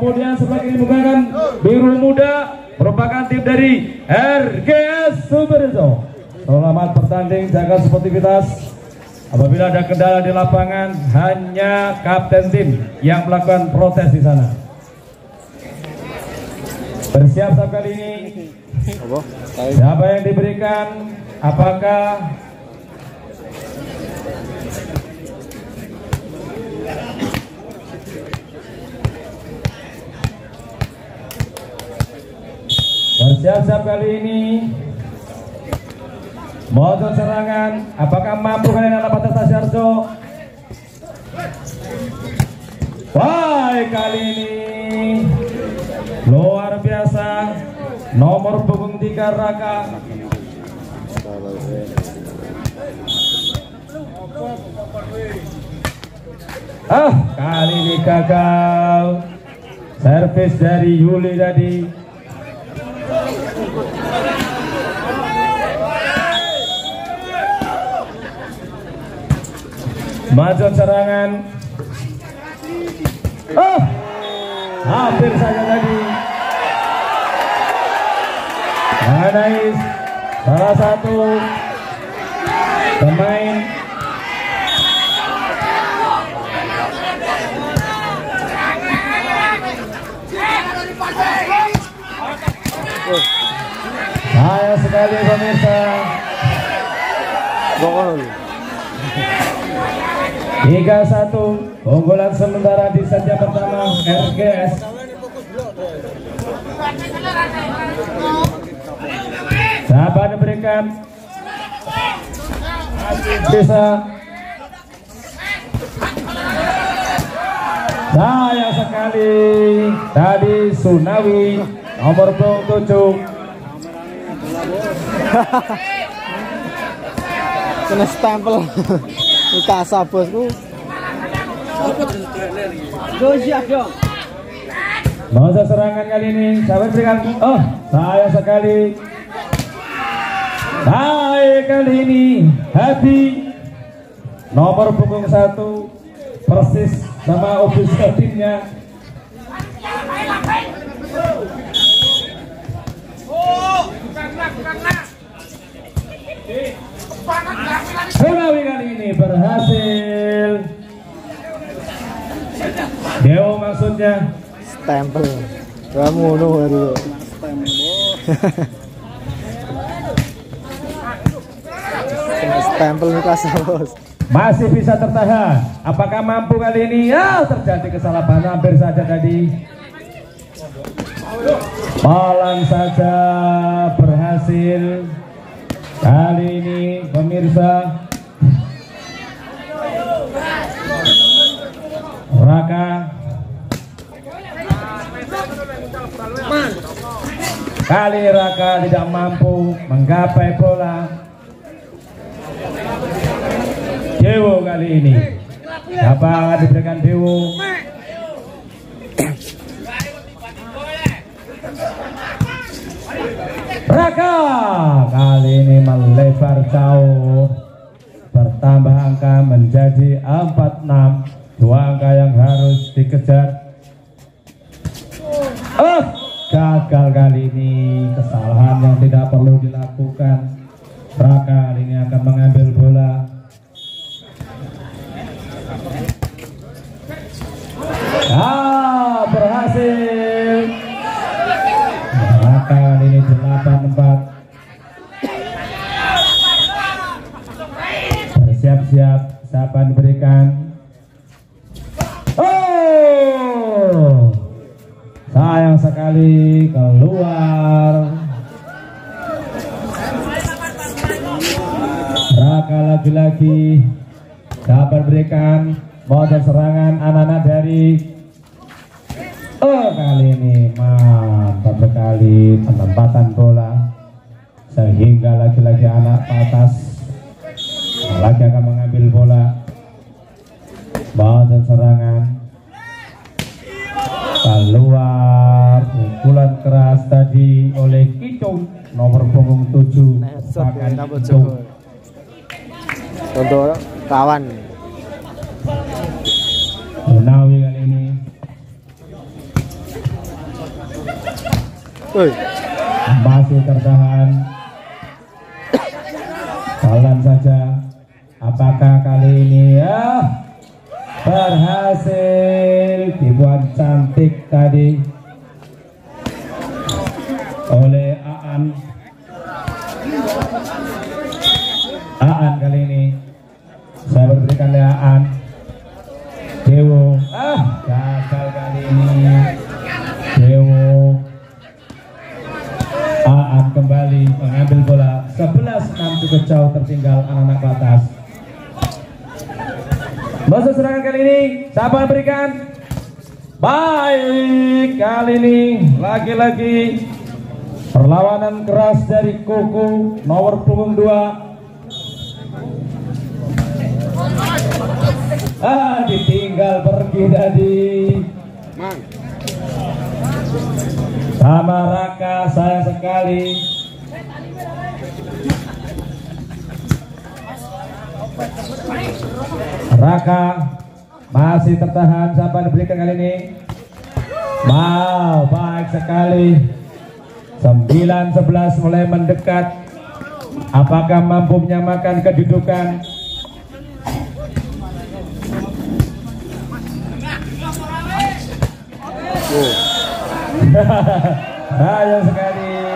Kemudian sebelah kiri menggunakan biru muda merupakan tim dari RGS Sumerjo selamat bertanding jaga sportivitas. Apabila ada kendala di lapangan hanya kapten tim yang melakukan protes di sana. Bersiap saat kali ini. Siapa yang diberikan? Apakah Bersiap-siap kali ini. Motor serangan. Apakah mampu kalian anak Batas Tasyarjo Wah kali ini Luar biasa. Nomor punggung tiga Raka. Ah kali ini gagal. Servis dari Yuli tadi Maju serangan. Oh, hampir saja tadi. Mengenai salah satu pemain Sayang sekali pemirsa. Gol. Tiga satu unggulan sementara di set yang pertama RGS. Siapa diberikan? Bisa. Sayang sekali tadi Sunawi nomor punggung tujuh Kena stempel. Mikasa bosku. Gojek dong. Masa serangan kali ini siapa berikan? Oh, saya sekali. Baik kali ini Hadi nomor punggung satu persis sama official timnya. Sunawi kali ini berhasil. Dewo maksudnya Stempel. Kamu ngono baru. Stempel Mikasa bos. masih bisa tertahan. Apakah mampu kali ini? Ya, terjadi kesalahan hampir saja tadi. Malang saja berhasil. Kali ini pemirsa. Raka. Kali Raka tidak mampu menggapai bola. Dewo kali ini. Siapa diberikan Dewo Raka kali ini melebar jauh bertambah angka menjadi 46 dua angka yang harus dikejar. Oh, gagal kali ini kesalahan yang tidak perlu dilakukan. Raka kali ini akan mengambil bola. Ah, berhasil. 8-4. Bersiap-siap, yang diberikan? Oh, sayang sekali keluar. Raka lagi-lagi dapat berikan modal serangan anak-anak dari Oh kali ini mantap sekali penempatan bola sehingga lagi-lagi anak patas lagi akan mengambil bola. Modal serangan. Keluar. Pukulan keras tadi oleh Kicung nomor punggung 7 Headshot Pakan ya, kabut Kicung. Untuk kawan. Menawi kali ini. Masih tertahan jalan saja. Apakah kali ini? Ya. Berhasil. Dibuat cantik tadi. Oleh Aan. Aan kali ini. Saya berikan Aan. Dewo. Ah gagal kali ini. Dewo. Aan kembali mengambil bola 11-6 cukup jauh tertinggal anak-anak batas Masa serangan kali ini siapa yang berikan? Baik kali ini lagi-lagi perlawanan keras dari Koko nomor punggung 2 Ah ditinggal pergi tadi. Sama Raka sayang sekali Raka masih tertahan siapa yang diberikan kali ini. Wow baik sekali. 9-11 mulai mendekat. Apakah mampu menyamakan kedudukan? Sayang sekali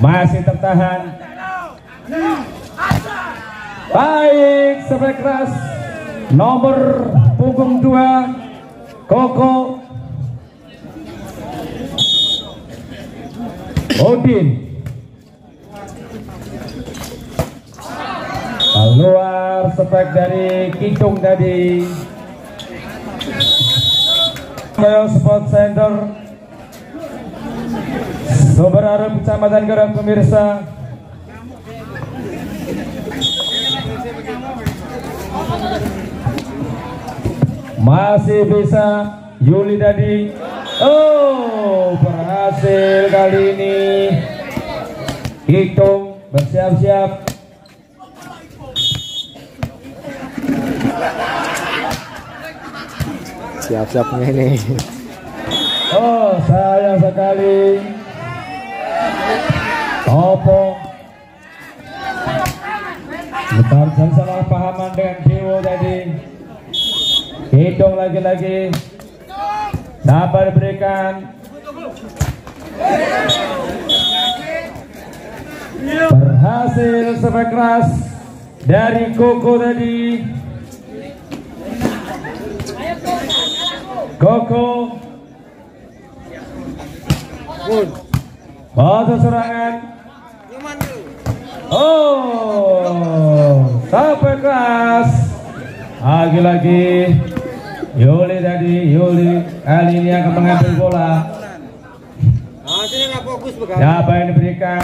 masih tertahan. Baik sampai keras nomor punggung dua Koko Odin. Keluar spek dari Kicung tadi. Royal Sport Center Sumber Arum Kecamatan Gerak pemirsa. Masih bisa Yuli tadi oh berhasil kali ini. Hitung bersiap-siap. Siap-siapnya ini. oh sayang sekali Bentar dan salah pahaman dengan Dewo tadi. Hitung lagi-lagi. Sabar diberikan Berhasil sampai keras Dari Koko tadi. Koko. Batu serangan Oh Sampai keras Lagi-lagi Yuli tadi Yuli Kali ini akan mengambil bola. Siapa yang diberikan?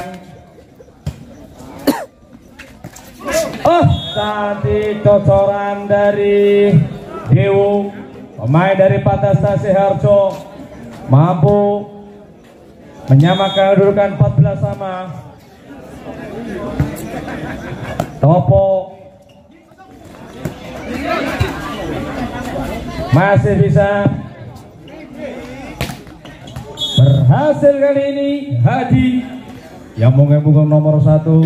Oh tadi cocoran dari Dewu Pemain dari Patastasi Harjo Mampu menyamakan kedudukan 14 sama Topo. Masih bisa. Berhasil kali ini Hadi. Yang mengemukkan nomor satu.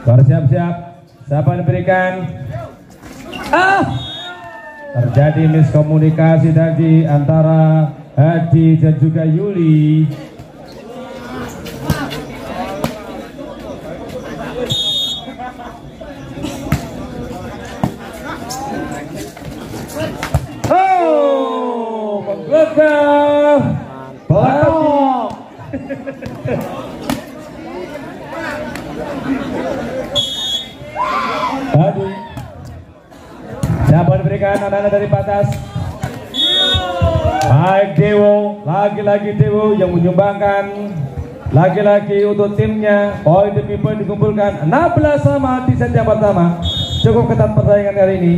Bersiap-siap siapa yang diberikan? Ah terjadi miskomunikasi tadi antara Hadi dan juga Yuli anak-anak dari batas? Baik Dewo. Lagi-lagi Dewo yang menyumbangkan Lagi-lagi untuk timnya. Poin demi poin dikumpulkan. 16 sama di set yang pertama. Cukup ketat pertandingan kali ini.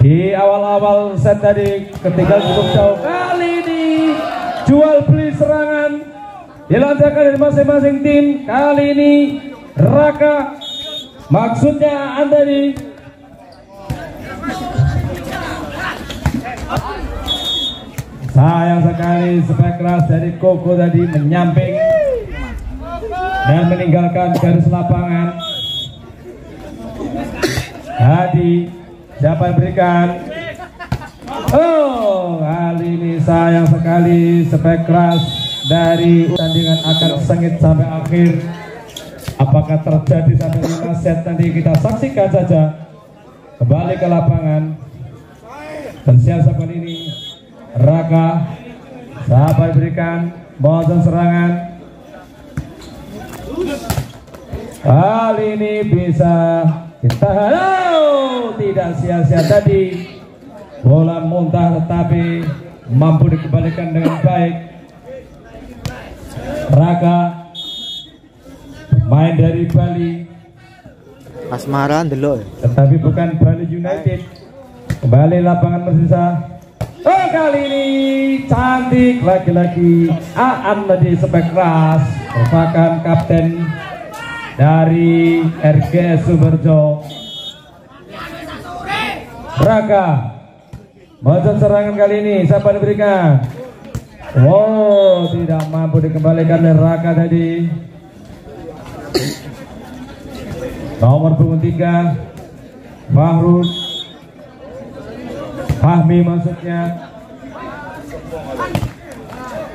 Di awal-awal set tadi Ketika cukup jauh Kali ini Jual beli serangan. Dilancarkan dari masing-masing tim. Kali ini Raka Maksudnya Anda Sayang sekali spek keras dari Koko tadi menyamping dan meninggalkan garis lapangan. Hadi siapa yang berikan? Oh, kali ini sayang sekali spek keras dari pertandingan akan sengit sampai akhir. Apakah terjadi sampai 5 set nanti kita saksikan saja. Kembali ke lapangan. Bersiap kali ini Raka Siapa diberikan Bosan serangan Kali ini bisa ditahan oh, Tidak sia-sia tadi Bola muntah tetapi Mampu dikembalikan dengan baik Raka Main dari Bali Asmara ndelok. tetapi bukan Bali United. Kembali lapangan tersisa. Oh kali ini cantik lagi-lagi Aan tadi spek keras merupakan kapten dari RGS Sumerjo. Raka Mojon serangan kali ini siapa diberikan? Wow, tidak mampu dikembalikan oleh Raka tadi. Nomor punggung tiga Fahmi maksudnya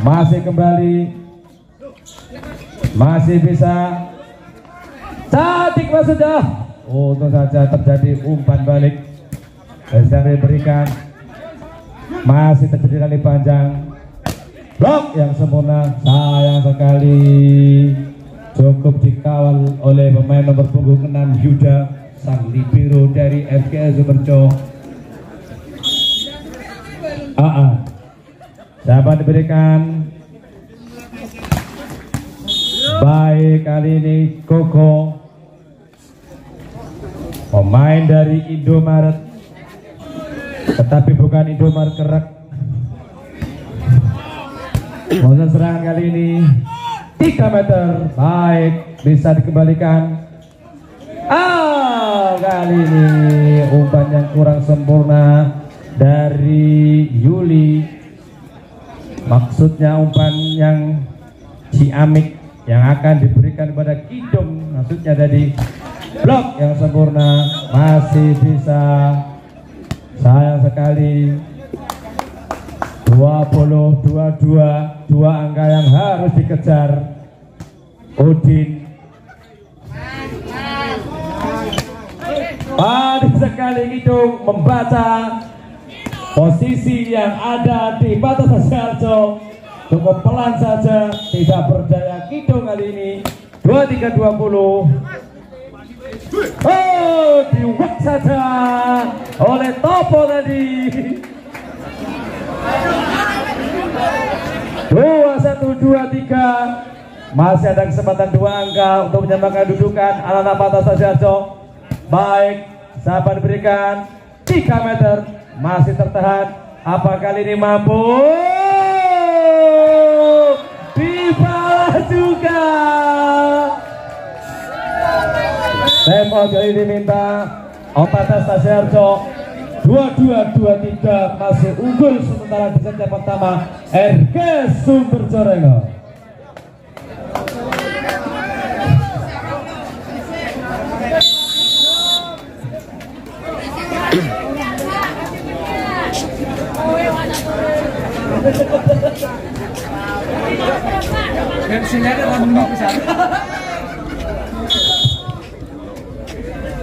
Masih kembali. Masih bisa. Cantik maksudnya Untung saja terjadi umpan balik. Yang diberikan. Masih terjadi kali panjang. Blok yang sempurna. Sayang sekali. Cukup dikawal oleh pemain nomor punggung 6 Yuda sang libero dari FKS Superco AA dapat diberikan. Baik kali ini Koko. Pemain dari Indomaret. Tetapi bukan Indomaret kerak. Proses serangan kali ini 3 meter. Baik bisa dikembalikan. Ah kali ini umpan yang kurang sempurna dari Yuli. Maksudnya umpan yang ciamik yang akan diberikan kepada Kidung maksudnya tadi blok yang sempurna masih bisa. Sayang sekali. 20 22 dua angka yang harus dikejar. Udin. Padi sekali itu membaca posisi yang ada di batas Sarjo cukup pelan saja tidak berdaya Kidung kali ini. 2320 Oh diwak saja oleh Topo tadi. Dua satu dua tiga. Masih ada kesempatan dua angka untuk menyamakan dudukan anak-anak Batas Sarjo Baik, sahabat diberikan 3 meter masih tertahan. Apa kali ini mampu? Dibalas juga. Tempo kali ini minta Opata dua tiga masih unggul sementara di set pertama RG Sumber Jorengo.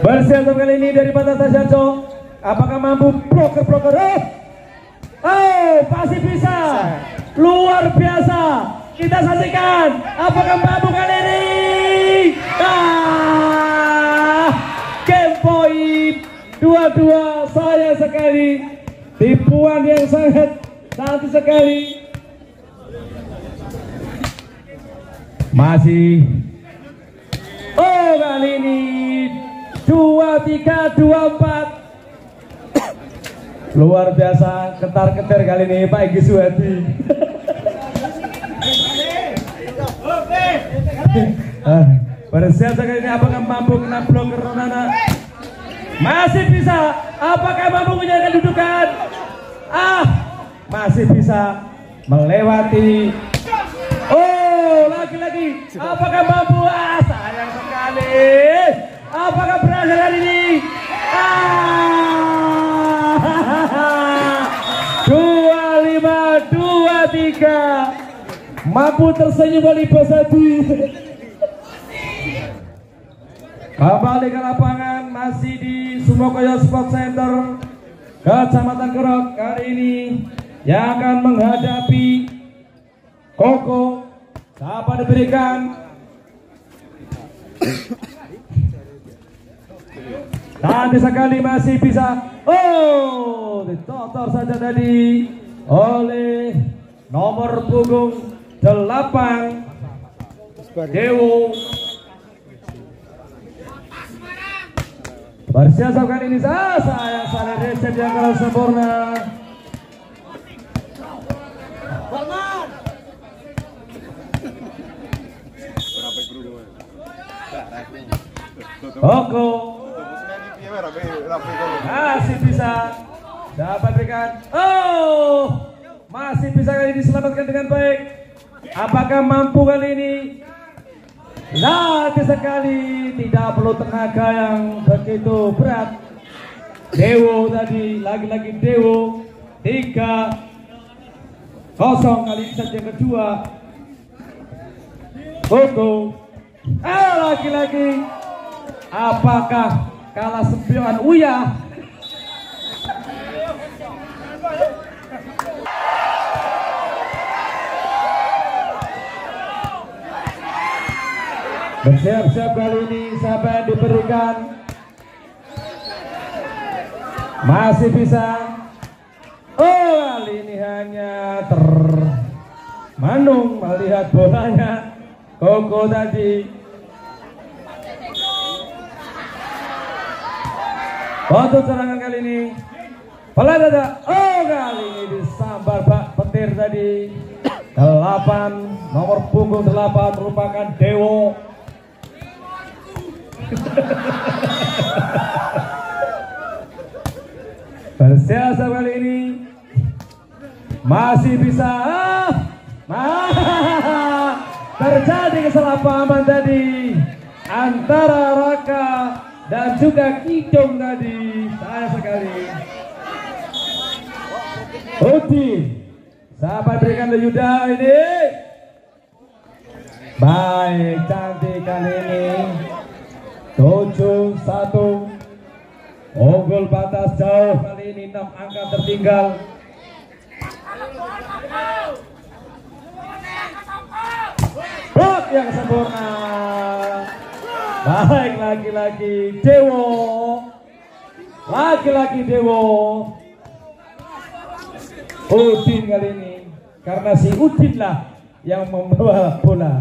Bersiap kali ini dari Batas Tasyanto Apakah mampu? Broker-broker oh! oh, pasti bisa. Luar biasa. Kita saksikan. Apakah mampu kali ini? Ah, Game point Dua-dua sayang sekali. Tipuan yang sangat cantik sekali. Masih. Oh kali ini. Dua tiga dua empat. Luar biasa ketar ketir kali ini Pak Egy Suhadi Ah, bersiap sekali ini apakah mampu kena bloker Ronana masih bisa. Apakah mampu menjaga kedudukan? Ah masih bisa melewati Oh, lagi-lagi. Apakah mampu? Ah, sayang sekali. Apakah berhasil hari ini? Ah, dua lima dua tiga. Mampu tersenyum kali Basadi. Kembali ke lapangan masih di Sumokoyo Sport Center Kecamatan Kerok kali ini yang akan menghadapi Koko. Siapa diberikan? Dan sekali masih bisa. Oh Ditotor saja tadi Oleh Nomor punggung 8 Dewo. Bersiasap kali ini sayang salah resep yang sempurna Koko masih bisa dapat berikan. Oh, masih bisa kali diselamatkan dengan baik. Apakah mampu kali ini? Latih sekali, tidak perlu tenaga yang begitu berat. Dewo tadi, lagi-lagi Dewo. Tiga, kosong kali ini yang kedua. Koko. Ah, lagi-lagi. Apakah kalah sempion Uya? Bersiap-siap kali ini siapa yang diberikan Masih bisa Oh kali ini hanya termanung melihat bolanya Koko tadi. Untuk serangan kali ini Peladada Oh kali ini disambar Pak Petir tadi. Delapan Nomor punggung delapan merupakan Dewo. Bersiasa kali ini. Masih bisa. Ah, Terjadi kesalahpahaman tadi Antara Raka dan juga Kidong tadi. Saya sekali. Udi sahabat berikan Yuda ini. Baik cantik kali ini. Tujuh satu. Unggul batas jauh kali ini enam angka tertinggal blok yang sempurna Baik lagi-lagi Dewo Lagi-lagi Dewo Udin kali ini Karena si Udin lah Yang membawa bola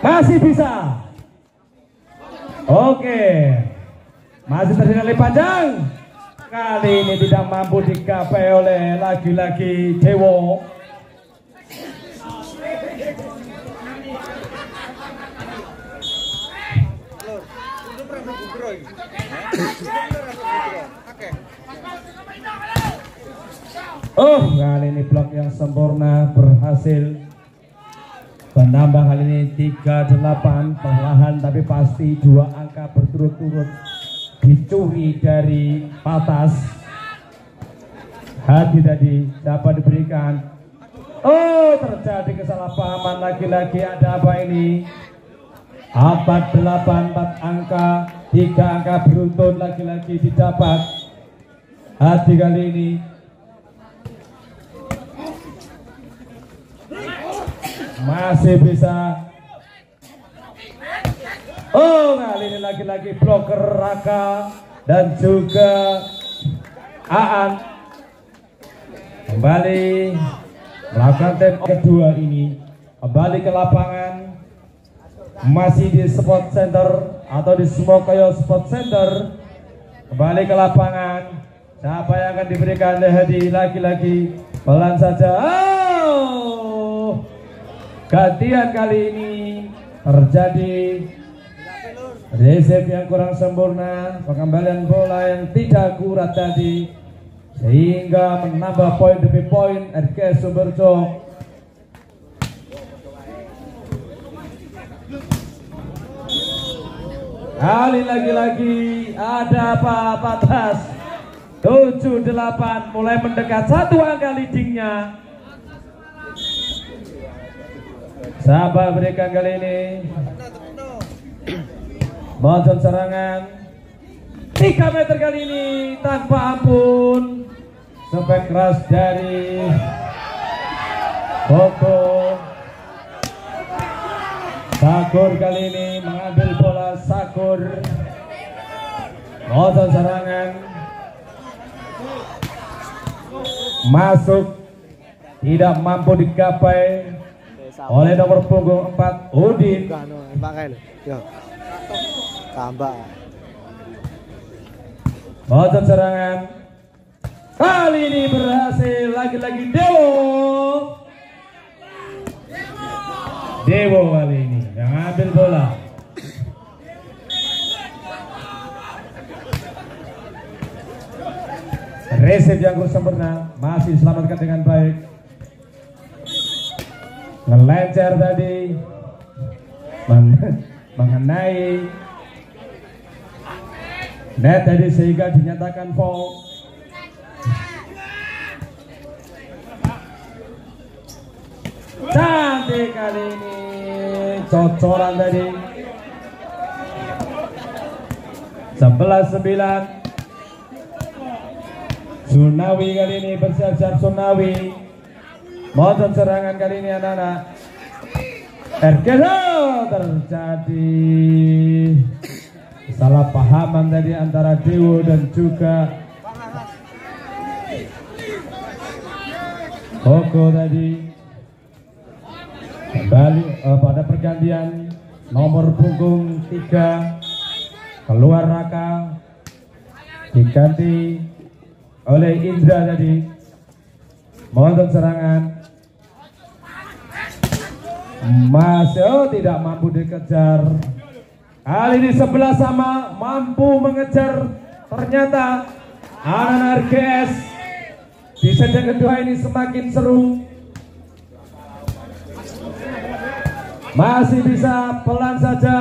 Masih bisa Oke. Masih terjadi panjang. Kali ini tidak mampu digapai oleh lagi-lagi Dewo. Oh, kali ini blok yang sempurna berhasil. Menambah kali ini 38 perlahan tapi pasti dua angka berturut-turut dicuri dari patas hati tadi dapat diberikan. Oh terjadi kesalahpahaman lagi-lagi. Ada apa ini? 48 4 angka tiga angka beruntun lagi-lagi didapat. Hati kali ini. Masih bisa. Oh kali ini lagi-lagi bloker Raka dan juga Aan. Kembali melakukan tem kedua ini. Kembali ke lapangan. Masih di sport center atau di Sumokoyo Sport Center kembali ke lapangan. Siapa yang akan diberikan hadiah lagi-lagi pelan saja. Oh! Gantian kali ini terjadi Resep yang kurang sempurna, pengembalian bola yang tidak akurat tadi sehingga menambah poin demi poin RKS Sumberjo. Kali lagi-lagi ada apa batas 78 mulai mendekat. Satu angka leadingnya. Sabar berikan kali ini. Bocor serangan. 3 meter kali ini. Tanpa ampun. Sampai keras dari Koko Sakur kali ini. Mengambil Sakur. Bocor serangan Masuk. Tidak mampu digapai oleh nomor punggung 4 Udin. Tambah. Bocor serangan Kali ini berhasil lagi-lagi Dewo. Dewo kali ini yang ambil bola Resep yang sempurna masih diselamatkan dengan baik. Ngelencer tadi. Men- mengenai net tadi sehingga dinyatakan foul. Cantik kali ini. Cocoran tadi. 11 9 Sunawi kali ini bersiap-siap Sunawi Motor serangan kali ini anak-anak. RKO terjadi. Salah pahaman tadi antara Dewo dan juga Koko tadi. Kembali eh, pada pergantian nomor punggung 3 keluar Raka. Diganti oleh Indra tadi mohon serangan masih oh, tidak mampu dikejar. Kali ini sebelah sama mampu mengejar. Ternyata anak di yang kedua ini semakin seru. Masih bisa pelan saja.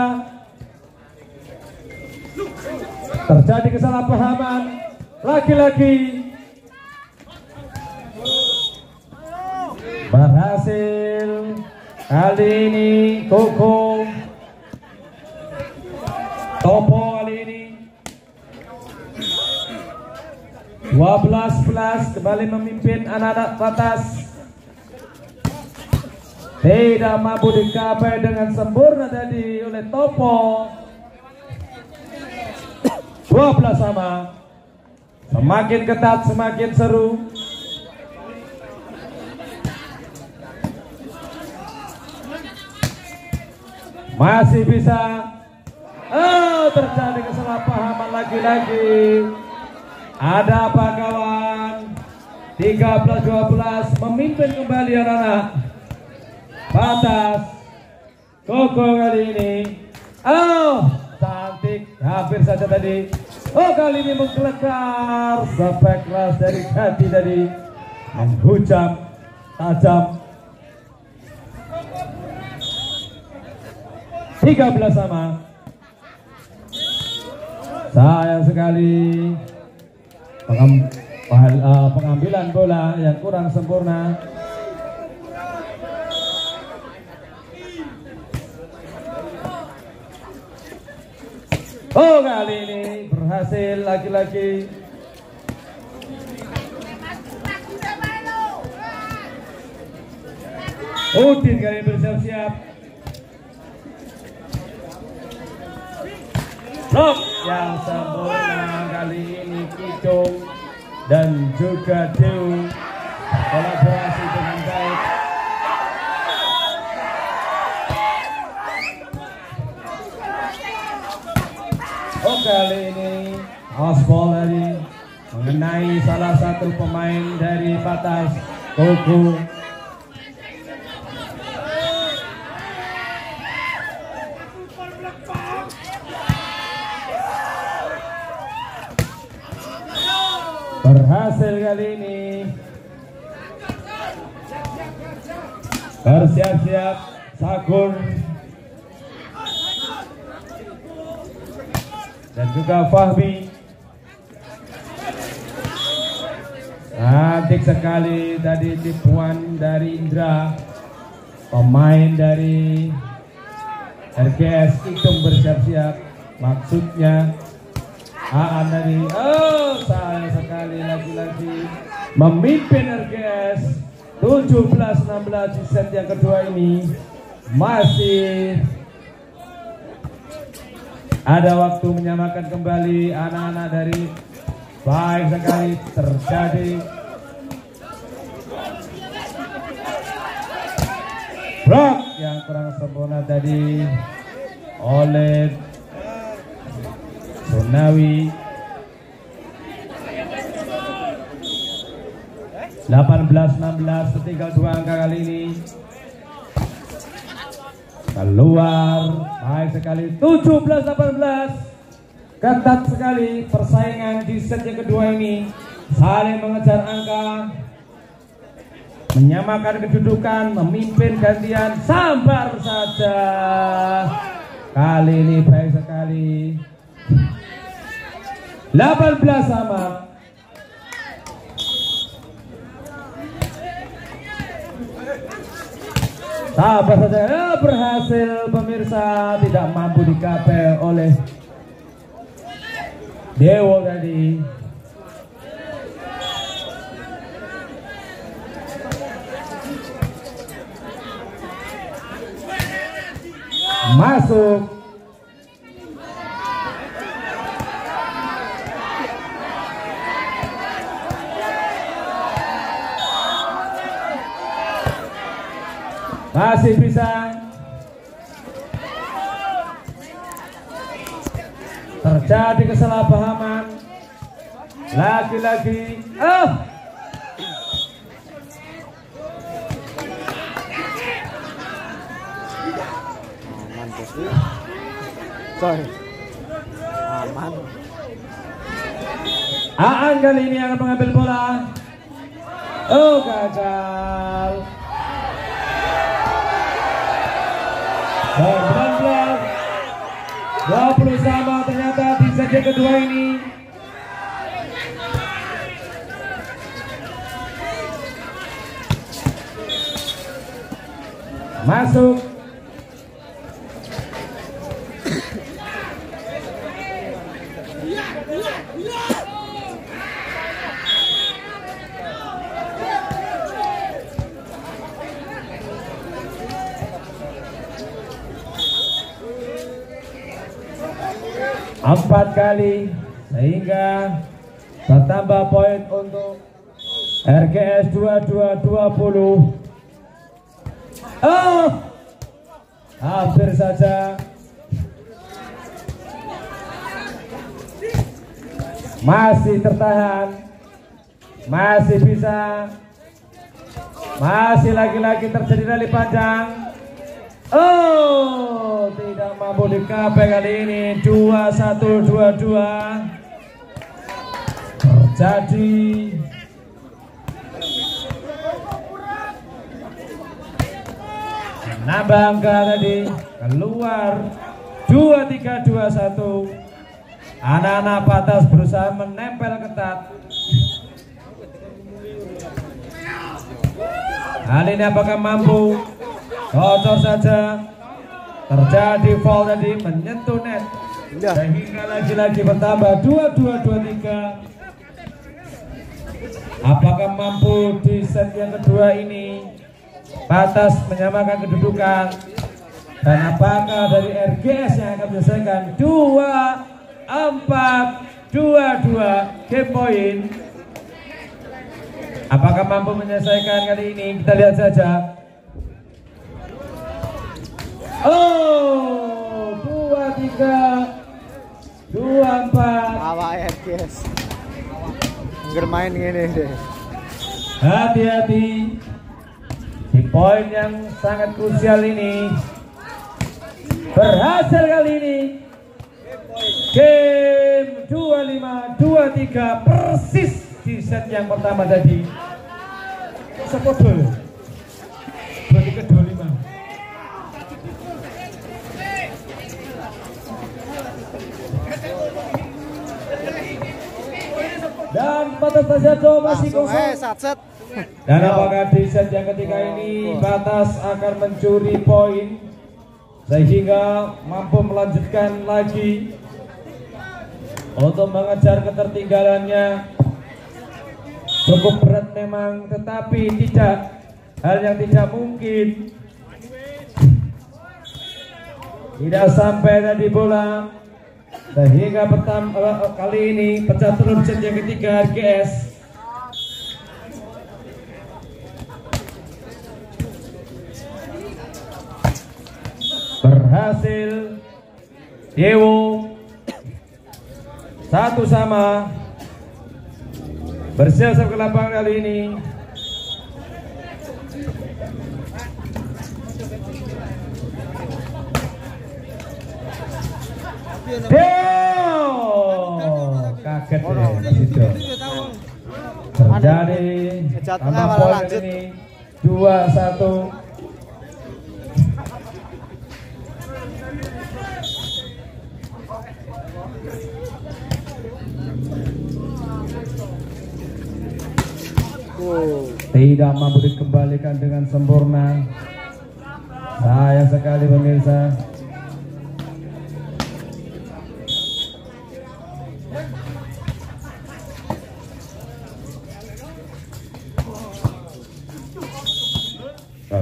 Terjadi kesalahpahaman. Lagi-lagi berhasil. Kali ini Koko. Topo kali ini. 12-11 kembali memimpin anak-anak batas. Tidak mampu digapai dengan sempurna tadi oleh Topo. 12 sama. Semakin ketat semakin seru Masih bisa. Oh, terjadi kesalahpahaman lagi-lagi. Ada apa kawan? 13-12 memimpin kembali anak-anak. Batas. Koko kali ini. Oh, cantik. Hampir saja tadi. Oh, kali ini mengkelekar. Sampai keras dari hati tadi. Menghujam. Tajam. 13 sama. Sayang sekali pengam, uh, pengambilan bola yang kurang sempurna. Oh kali ini berhasil lagi-lagi. Udin kali ini bersiap-siap. Blok yang sempurna kali ini Kidung dan juga Dew kolaborasi dengan baik. Oh kali ini Osbol mengenai salah satu pemain dari batas Koko bersiap-siap Sakur. Dan juga Fahmi. Cantik sekali tadi tipuan dari Indra. Pemain dari RGS itu bersiap-siap. Maksudnya Aan tadi, oh sayang sekali lagi-lagi. Memimpin RGS 17-16 di set yang kedua ini masih ada waktu menyamakan kembali anak-anak dari baik sekali terjadi. Blok yang kurang sempurna tadi oleh Sunawi 18-16 setinggal dua angka kali ini. Keluar baik sekali. 17-18 ketat sekali persaingan di set yang kedua ini. Saling mengejar angka menyamakan kedudukan memimpin gantian sabar saja. Kali ini baik sekali. 18 sama Sabar saja ya, berhasil pemirsa tidak mampu dikapai oleh Dewo tadi. Masuk. Masih bisa. Terjadi kesalahpahaman. Lagi-lagi. Oh. Aman bos. Coy. Aman. Aan kali ini akan mengambil bola. Oh gagal. Dan 19 20 sama ternyata di yang kedua ini. Masuk. Empat kali sehingga bertambah poin untuk RGS 2220 oh hampir saja. Masih tertahan. Masih bisa. Masih lagi-lagi terjadi rally panjang Oh tidak mampu di KP kali ini. 2122 terjadi. Nambah angka tadi? Keluar. 2321 anak-anak patas berusaha menempel ketat. Kali ini apakah mampu Kocor saja. Terjadi foul tadi menyentuh net. Indah. Sehingga lagi-lagi bertambah 22-23 Apakah mampu di set yang kedua ini? Batas menyamakan kedudukan. Dan apakah dari RGS yang akan menyelesaikan? 2 4 2 2 game point. Apakah mampu menyelesaikan kali ini? Kita lihat saja. Oh, dua tiga, dua empat. Awak guys. Angger main gini deh. Hati-hati di poin yang sangat krusial ini. Berhasil kali ini. Game 25-23 persis di set yang pertama tadi. Sepodo ya? Berarti ke 25. Dan batas Tajado masih eh kosong. satset. Dan apakah di set yang ketiga ini batas akan mencuri poin sehingga mampu melanjutkan lagi. Untuk mengejar ketertinggalannya cukup berat memang tetapi tidak hal yang tidak mungkin. Tidak sampai tadi bola sehingga pertama kali ini pecah telur set yang ketiga RGS berhasil. Dewo. Satu sama. Bersiasat ke lapangan kali ini kaget terjadi malah poin dua satu tidak mampu dikembalikan dengan sempurna. Sayang sekali pemirsa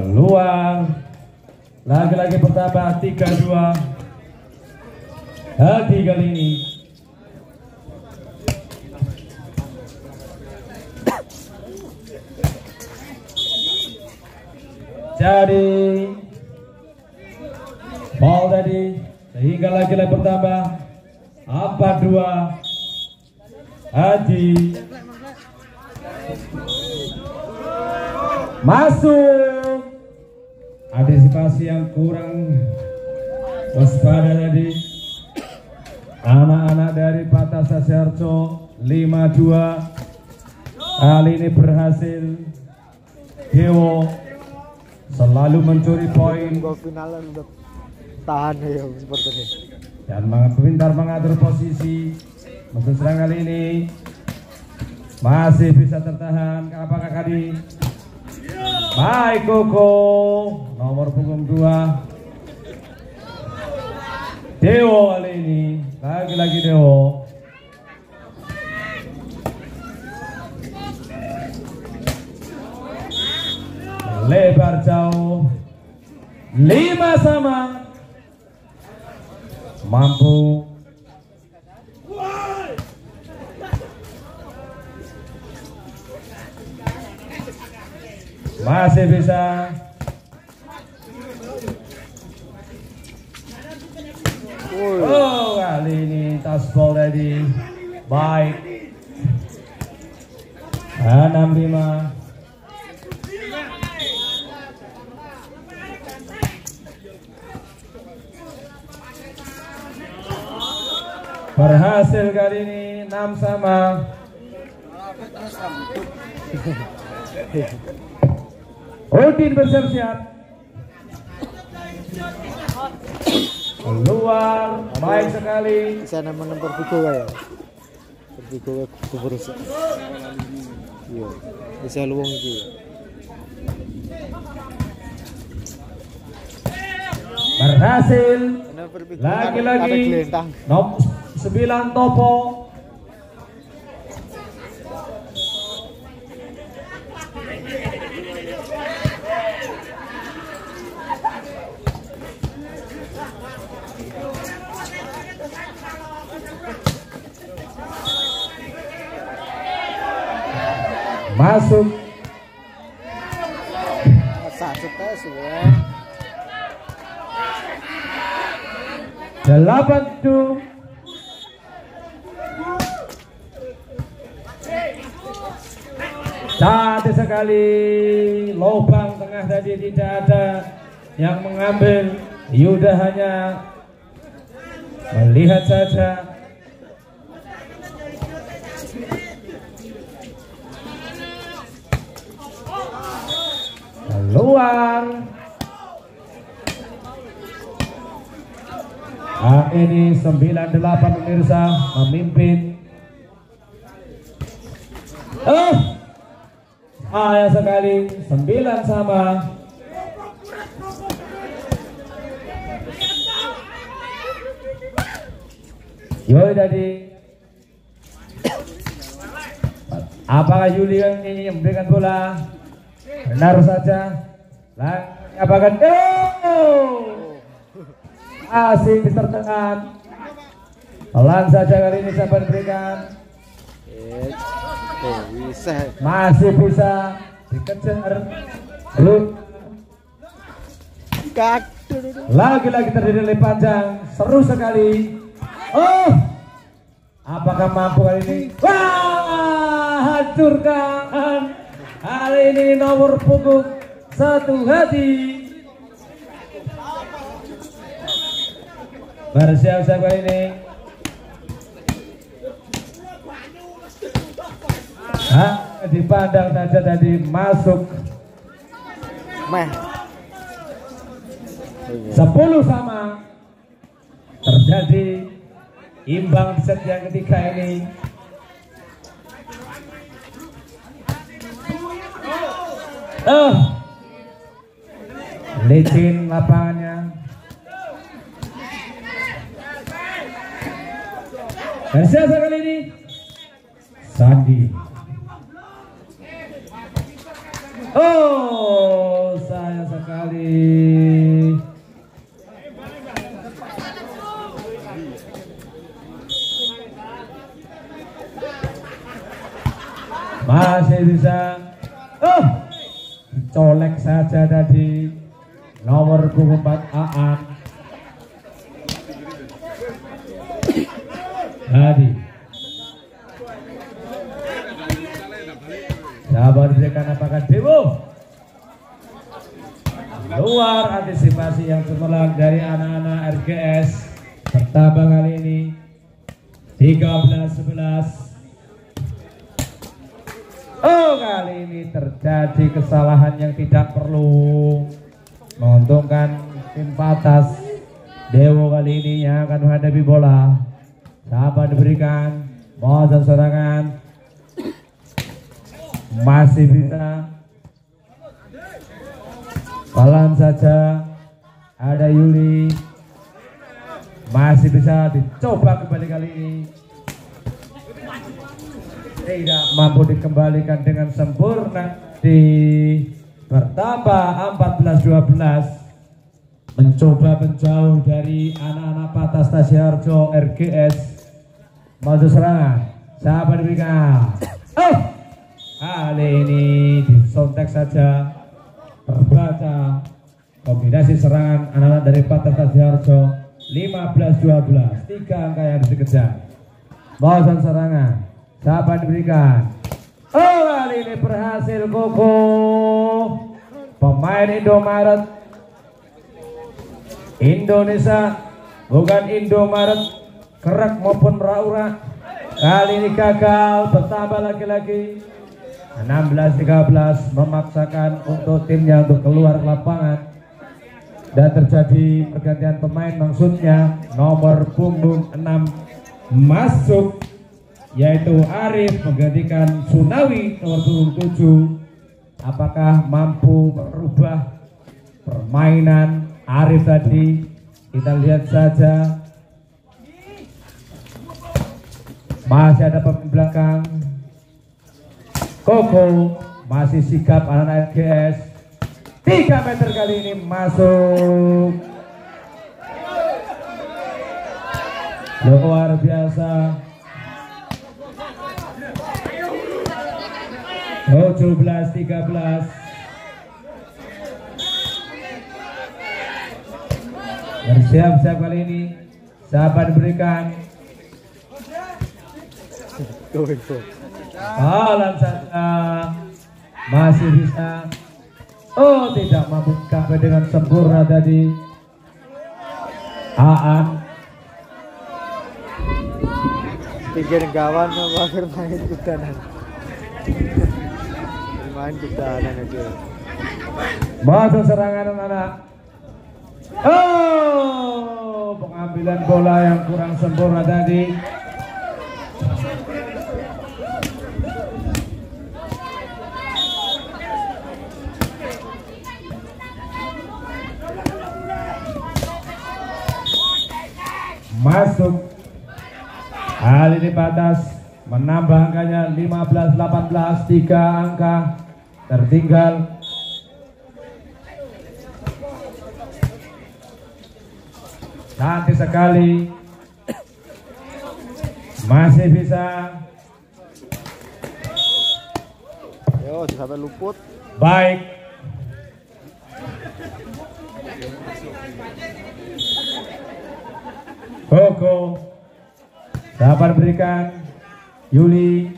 keluar lagi-lagi bertambah. 3-2 Hadi kali ini jadi ball tadi. Sehingga lagi-lagi bertambah. Apa dua? Haji. Masuk antisipasi yang kurang. Waspada tadi. Anak-anak dari Patah Sasiarco 52 kali ini berhasil. Dewo selalu mencuri poin. Tahan ya seperti ini. dan pintar mengatur posisi. Untuk serang kali ini masih bisa tertahan. Apakah kali baik Koko. Nomor punggung dua. Dewo kali ini. Lagi-lagi Dewo. Lebar jauh. Lima sama. Mampu masih bisa oh kali ini tasbol tadi baik. Enam lima. Berhasil kali ini enam sama. Udin bersiap-siap. Keluar, baik sekali. Di sana menang berpiku ya. Berpiku kubur Iya. Bisa luwung iki. Berhasil. Menang berpiku. Lagi-lagi. Nomor 9 Topo. Sekali. Lubang tengah tadi tidak ada yang mengambil. Yuda hanya melihat saja. Keluar. Nah, ini 98 pemirsa memimpin. Oh, ayah sekali 9 sama. Yo tadi. Apakah Yuli yang ini memberikan bola? Benar saja. Lah, apakah oh! Asik disertakan. Pelan saja kali ini siapa diberikan. Bisa. Masih bisa dikejar. Belum. Lagi-lagi terjadi lari panjang. Seru sekali. Oh. Apakah mampu kali ini? Wah, hancurkan. Hari ini nomor punggung satu hati. Bersiap-siap ini. Hah, dipandang saja tadi masuk. Meh. 10 sama. Terjadi imbang set yang ketiga ini. Oh licin lapangannya. Dan siapa kali ini. Sandi Oh, saya sekali. Masih bisa. Oh, colek saja tadi. Nomor 24 Aan. Tadi. Sabar diberikan apakah Dewo? Luar antisipasi yang cemerlang dari anak-anak RGS Pertama kali ini. 13-11 Oh kali ini terjadi kesalahan yang tidak perlu. Menguntungkan tim patas. Dewo kali ini yang akan menghadapi bola. Sabar diberikan Mohon serangan masih bisa. Pelan saja. Ada Yuli. Masih bisa dicoba kembali kali ini. Tidak mampu dikembalikan dengan sempurna di bertambah 14-12 mencoba menjauh dari anak-anak patah stasiun Harjo RGS maju serangan. Sahabat diberikan? Oh Kali ini disontek saja. Terbaca. Kombinasi serangan anak-anak dari Patah Harjo 15-12 tiga angka yang dikejar. Bosan serangan. Siapa diberikan? Oh kali ini berhasil Koko. Pemain Indomaret. Indonesia bukan Indomaret kerak maupun raura. Kali ini gagal bertambah lagi-lagi 16-13 memaksakan untuk timnya untuk keluar ke lapangan. Dan terjadi pergantian pemain maksudnya nomor punggung 6 masuk yaitu Arif menggantikan Sunawi nomor punggung 7 apakah mampu merubah permainan Arif tadi? Kita lihat saja. Masih ada pemain belakang Koko masih sikap anak GS 3 meter kali ini masuk. Luar biasa. 17 13 Bersiap-siap kali ini. Sahabat diberikan Going for. Alan saja Masih bisa. Oh tidak mampu kafe dengan sempurna tadi. Aan. Pikir kawan sama akhir main kudanan. main kudanan aja. Masuk serangan anak-anak Oh pengambilan bola yang kurang sempurna tadi masuk. Hal ini batas menambah angkanya 15 18 tiga angka tertinggal. Cantik sekali masih bisa. Yo, sampai luput. baik Koko. Dapat berikan Yuli.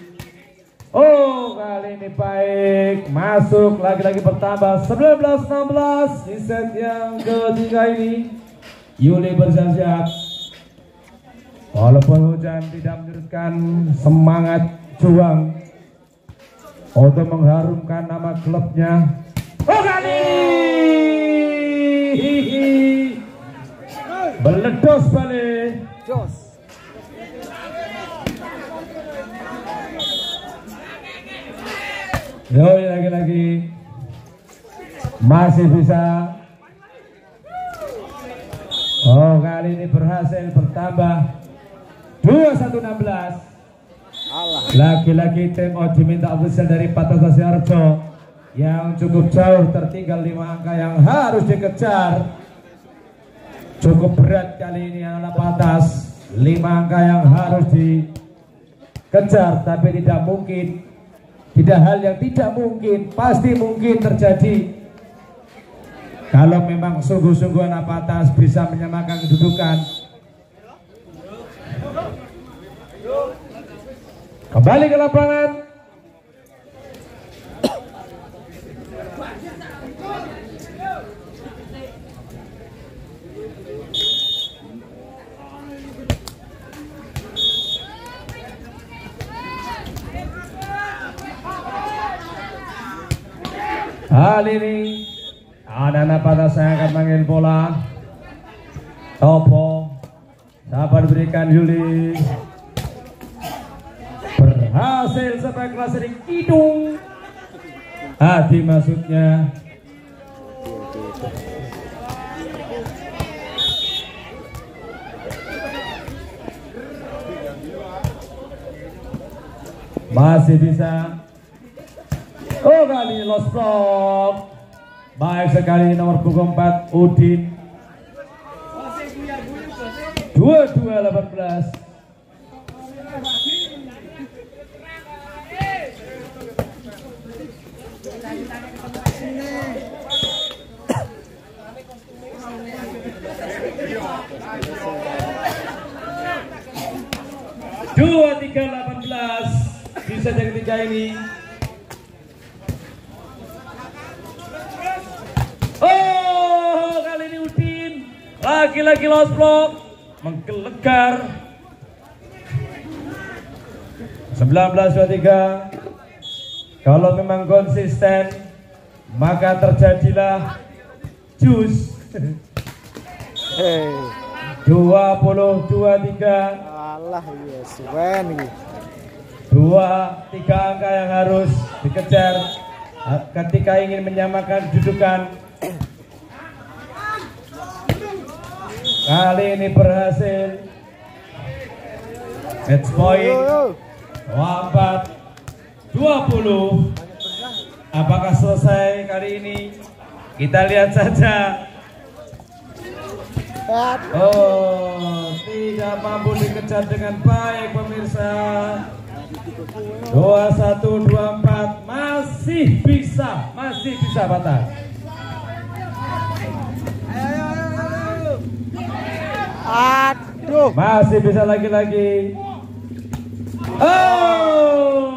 Oh kali ini baik. Masuk lagi-lagi bertambah 19-16 di set yang ketiga ini. Yuli bersiap-siap. Walaupun hujan tidak menyurutkan semangat juang untuk mengharumkan nama klubnya. Oh kali Beledos balik Jos. Yoi lagi-lagi. Masih bisa. Oh kali ini berhasil bertambah. 2116 Alah. Lagi-lagi tim O diminta official dari Patas Siarjo Yang cukup jauh tertinggal 5 angka yang harus dikejar Cukup berat kali ini anak Patas 5 angka yang harus dikejar Tapi tidak mungkin. Tidak hal yang tidak mungkin Pasti mungkin terjadi. Kalau memang sungguh-sungguh anak Patas bisa menyamakan kedudukan. Kembali ke lapangan. Hal ini anak-anak pada saya akan manggil bola. Topo dapat diberikan Yuli berhasil sebagai kelas dari Kidung. Hati maksudnya masih bisa oh kali lost block baik sekali nomor punggung 4 Udin. 2218 Yo, dua tiga delapan belas. Di set yang ketiga ini oh kali ini Udin lagi-lagi lost block menggelegar. 19-23 kalau memang konsisten maka terjadilah jus. Hei, 20 23 alah iya suwen iki. dua tiga angka yang harus dikejar uh, ketika ingin menyamakan kedudukan kali ini berhasil match point. 24 20 apakah selesai kali ini kita lihat saja Oh, tidak mampu dikejar dengan baik pemirsa. 2124 masih bisa, masih bisa batas. Aduh. Masih bisa lagi-lagi. Oh.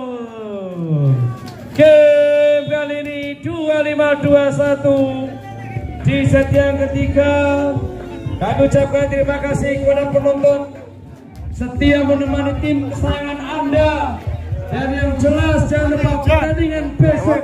Game kali ini 2521 di set yang ketiga. Kami ucapkan terima kasih kepada penonton setia menemani tim kesayangan Anda. Dan yang jelas jangan lupa pertandingan besok.